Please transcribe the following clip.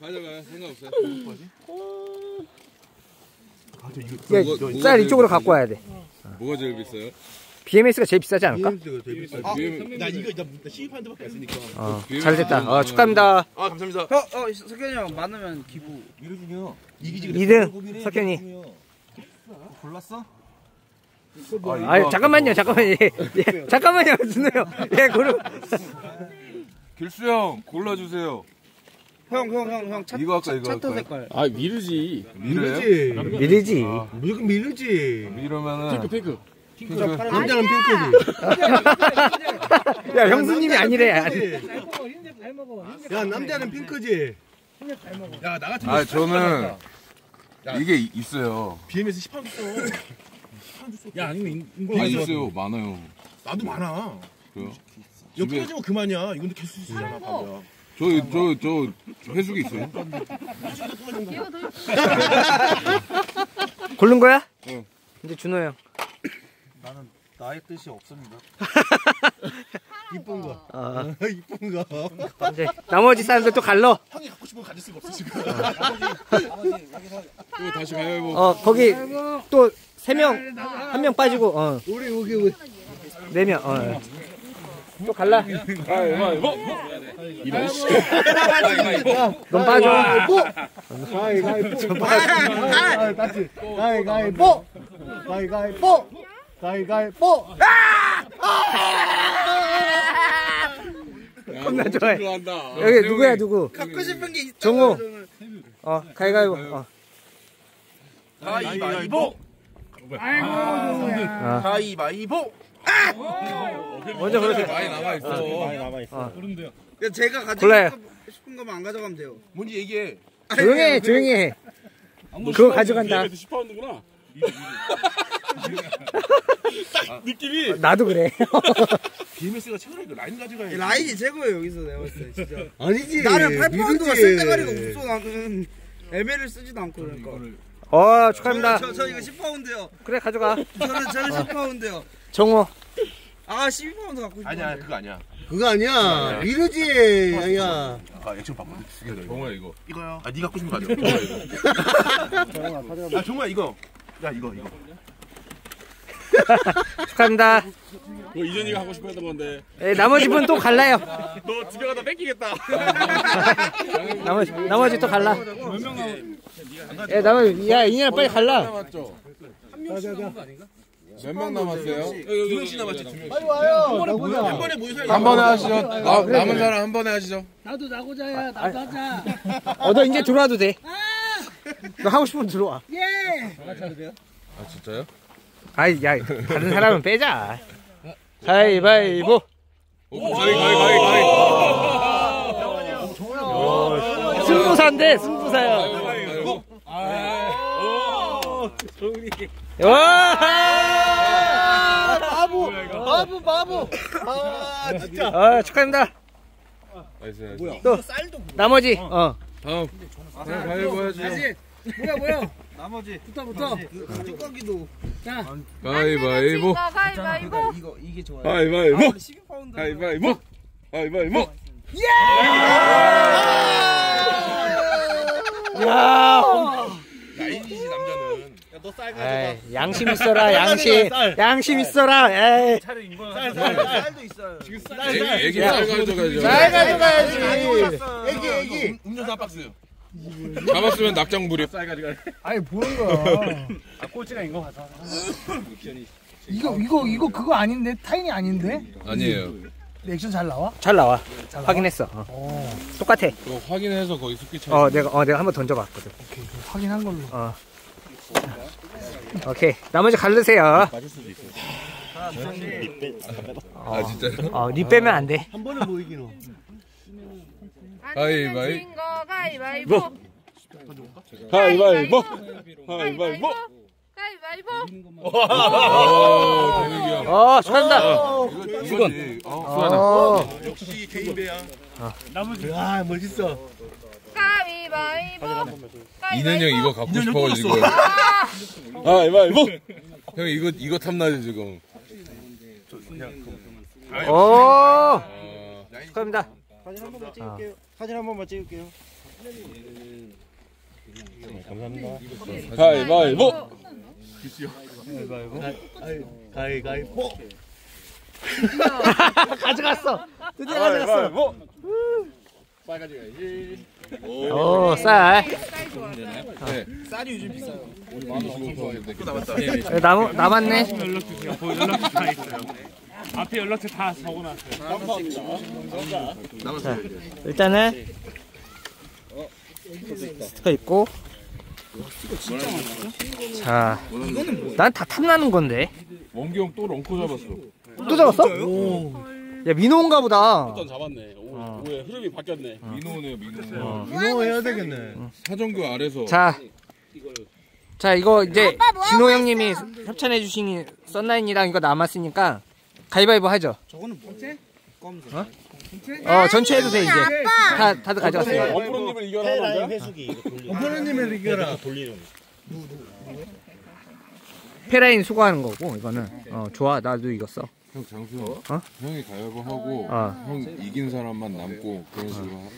가져가요. 상관없어요. 야, 뭐가- 쌀 뭐가 이쪽으로 제일 갖고 와야 돼. 뭐가 제일 비싸요? BMS가 제일 비싸지 않을까? 아, BM, 나 이거 나, 데밖에 안 쓰니까. 어, BMS 잘 됐다. 어, 는 축하합니다. 아 감사합니다. 어, 어, 석현이 형 많으면 기부. 이러준이요. 이기지 2등 석현이. 골랐어? 아, 잠깐만요, 잠깐만요. 예, 예, 잠깐만요, 준호 형. 예, 그럼. 길수 형 골라주세요. 형, 형, 형, 형. 차, 이거 할까 이거 차트 할까요? 색깔. 아 미르지 미래요? 미리지. 무조건 미르지. 미러면은 핑크 핑크. 남자는 핑크지. 야, 형수님이 아니래. 야 남자는 핑크지. 야 나 같은 아 저는 이게 이- 있어요. BMS 10판 줬어. 야 아니면 아 있어요. 많아요. 나도 많아. 그래요? 집에 끊어지면 그만이야. 이건 개수 있잖아. 봐봐. 저저저 회숙이 있어요. 고른 거야? 응. 이제 준호 형. 나는 나의 뜻이 없습니다. 이쁜 거. 어, 이쁜 거. 이제 나머지 사람들 또 갈러. 형이 갖고 싶은 거 가질 수가 없어 지금. 이거 다시 가요 뭐. 어, 거기 또 세 명, 한 명 빠지고, 어, 우리 여기. 네 명, 어. 또 갈라. 이런 씨 넌 빠져. 가위가위보. 가위가위보. 가위가위보. 가위가위보. 가위가위보. 겁나 좋아해. 여기 누구야, 누구? 갖고 싶은 게 있다. 정우. 어, 가위가위보. 어. 가위바위보. 어. 가위바위보. 먼저 그러세요. 많이 남아 있어. 그러니까 제가 가지고. 싶은 것만 안 가져가면 돼요. 뭔지 얘기해. 조용히 해, 조용히 해. 그거 가져간다. 10파운드구나 느낌이 나도 그래. BMS가 그 라인 가져가야 돼. 라인이 최고예요, 여기서 내가 봤을 때, 진짜. 아니지. 나는 8파운드가 미르지. 쓸 때가리가 없어, 나는. 애매를 쓰지도 않고, 그러니까. 어, 축하합니다. 저, 저 이거 10파운드요. 그래, 가져가. 저는, 저는 10파운드요. 정호. 아, 12파운드 갖고 싶어. 아니야 그거 아니야. 그거 아니야. 미르지, 양이야. 아 액션 바꿔. 두개 더. 정우야 이거. 이거요. 아 네가 갖고 싶은 거. 정우야 이거. 아 정우야 이거. 야 이거 이거. 축하합니다. 뭐 이전이가 하고 싶어 했던 건데 예, 나머지 분 또 갈라요. 너 집에 가다 뺏기겠다 나머지, 나머지 또 갈라. 예, 나머지, 야, 이년아 빨리 갈라. 남았죠? 몇 명 남았어요? 두 명씩 남았지 두 명씩. 빨리 와요. 나 보자. 한 번에 모여서 한 번에 하시죠. 나, 남은 사람 한 번에 하시죠. 나도 나고자야 나도 하자 어, 너 이제 들어와도 돼. 너 하고 싶으면 들어와. 아 진짜요? 아이, 야, 다른 사람은 빼자. 가위바위보. 오, 가위 가위 가위 가위. 승부사인데, 승부사야. 와! 바보, 바보, 바보. 아, 진짜. 아, 축하합니다. nice nice. 또, 나머지, 어. 다음. 그냥 가위바위보 해야죠. 뭐야 뭐야 나머지. 붙어 붙어 뚜껑기도. 가위바위보. 가위바위보. 이거, 이게 좋아요. 가위바위보. 12파운드. 가위바위보. 가위바위보. 야, 라인이지 에이, 양심 있어라, 양심. 양심 있어라, 에이. 쌀도 있어요. 애기 애기 쌀 가져가야죠. 잘 가져가야지. 애기 애기. 음료수 한 박스. 잡았으면 낙장 불입. 아니 보는 거야 아 꼴찌가 거 같아 이거 이거 이거 그거 아닌데 타인이 아닌데 아니에요. 액션 잘 나와? 잘 나와. 확인했어. 어. 똑같아. 그거 확인해서 거기 숙기 차. 어, 내가, 어, 내가 한번 던져봤거든. 확인한 걸로 어. 오케이. 나머지 갈르세요. 아 진짜요? 어, 니 빼면 안 돼. 한 번에 뭐 이기노? 가위바위. 거 가위바위보. 가위바위보. 가위바위보. 가위바위보. 오, 대박이야. 어, 축하한다. 이거지. 어, 어, 역시 개인 배야. 아, 멋있어. 가위바위보. 이는 형 이거 갖고 이는 형 싶어가지고. 가위바위보. 형 이거 이거 탐나지 지금. 오, 어, 축하합니다. 사진 한 번만 찍을게요. 사진 한 번만 찍을게요. 가위바위보. 가위가위보. 가져갔어. 드디어 가져갔어. 가위바위보. 빨간지 가야지. 오, 쌀. 쌀이 요즘 비싸요. 어, 남, 남았네. 앞에 연락처 다 적어놨어요. 자, 일단은 스티커 있고. 자, 난 다 탐나는 건데. 원기 형 또 런커 잡았어. 또 잡았어? 야, 민호인가 보다. 일단 잡았네. 오, 어. 오해 흐름이 바뀌었네. 민호네요 민호. 어. 민호 해야 되겠네. 사정교 아래서. 자, 자 이거 이제 진호 형님이 협찬해 주신 썬라인이랑 이거 남았으니까 가위바위보 하죠. 저거는 뭐지? 검색. 어? 어 전체 해도 돼 이제. 다 다들 가져갔어요. 원프로님을 이겨라 남자. 회수기 이거 돌리는. 어머님을 이겨라. 돌리는. 페라인 수고하는 거고 이거는. 어 좋아 나도 이겼어. 형 장수. 어? 형이 가위바위보 하고 어. 형 이긴 사람만 남고 그런 식으로. 하-